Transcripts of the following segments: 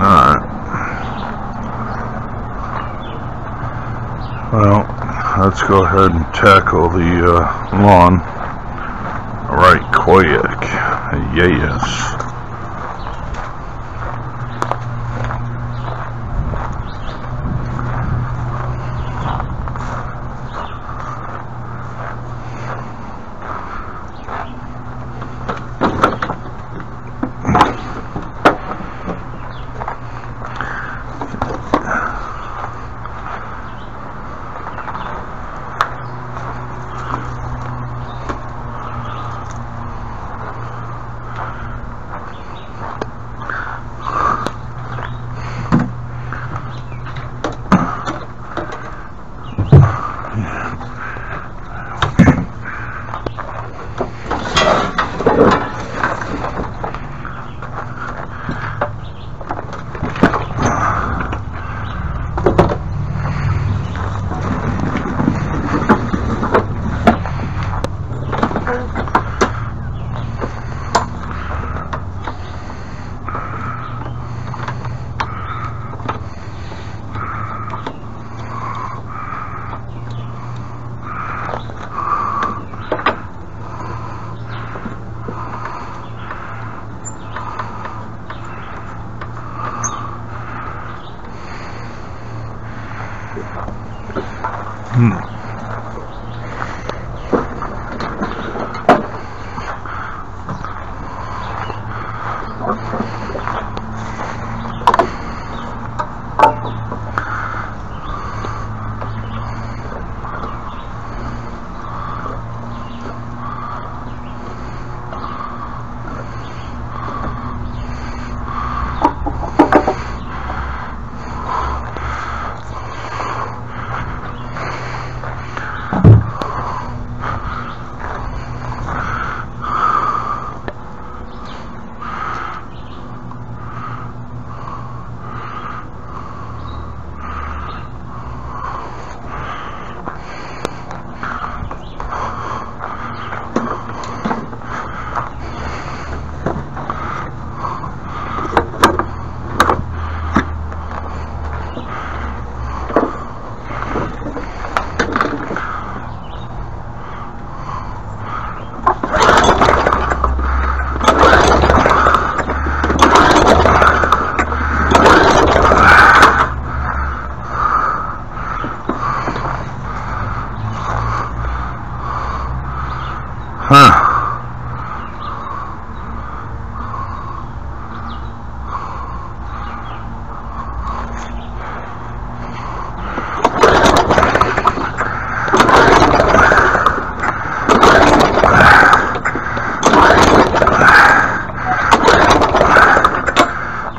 Alright. Well, let's go ahead and tackle the uh, lawn. Alright, quick. Yes. Huh.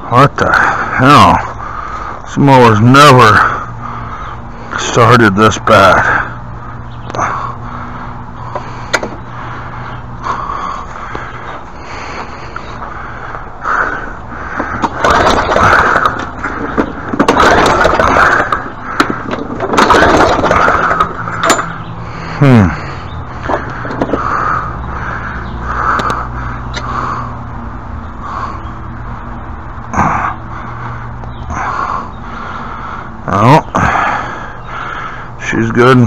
What the hell? Mower's never started this bad. Hmm. Oh, she's good.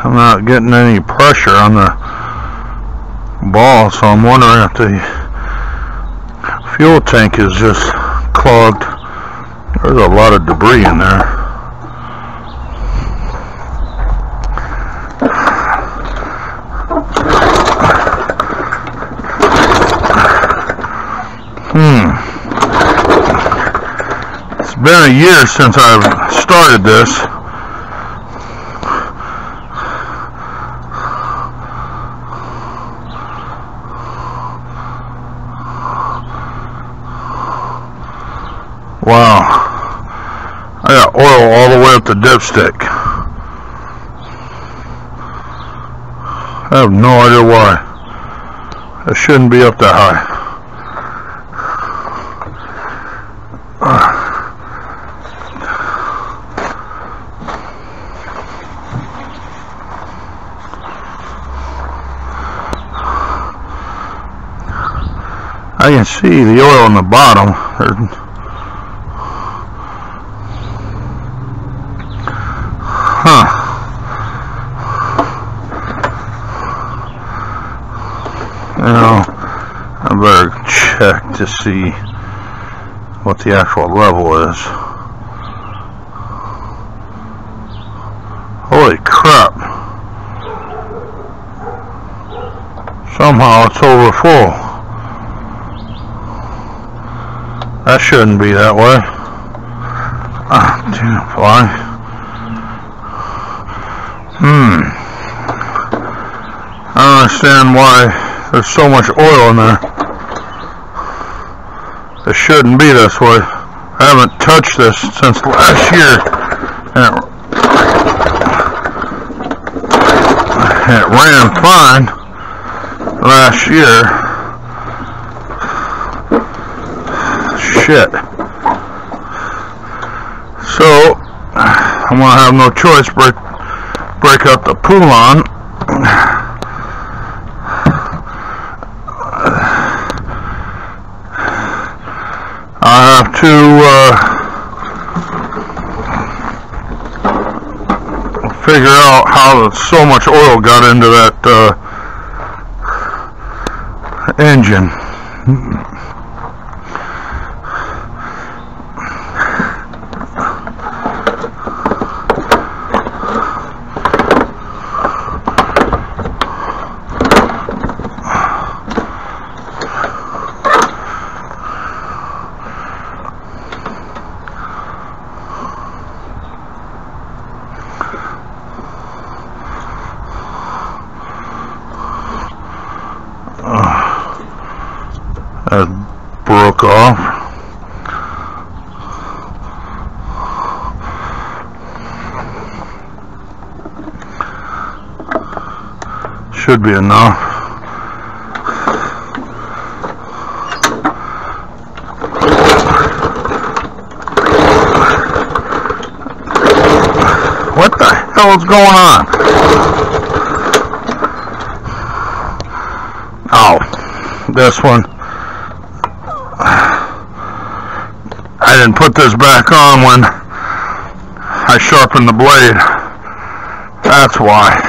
I'm not getting any pressure on the ball, so I'm wondering if the fuel tank is just clogged. There's a lot of debris in there. Hmm. It's been a year since I've started this. Wow. I got oil all the dipstick. I have no idea why. It shouldn't be up that high. I can see the oil on the bottom. Huh. To see what the actual level is. Holy crap. Somehow it's over full. That shouldn't be that way. Ah, damn fly. Hmm. I don't understand why there's so much oil in there. It shouldn't be this way. I haven't touched this since last year. And it, it ran fine last year. shit. So, I'm gonna have no choice break break up the Poulan. I have to uh, figure so much oil got into that uh, engine. Broke off. Should be enough. What the hell is going on? Oh, this one. I didn't put this back on when I sharpen the blade. That's why.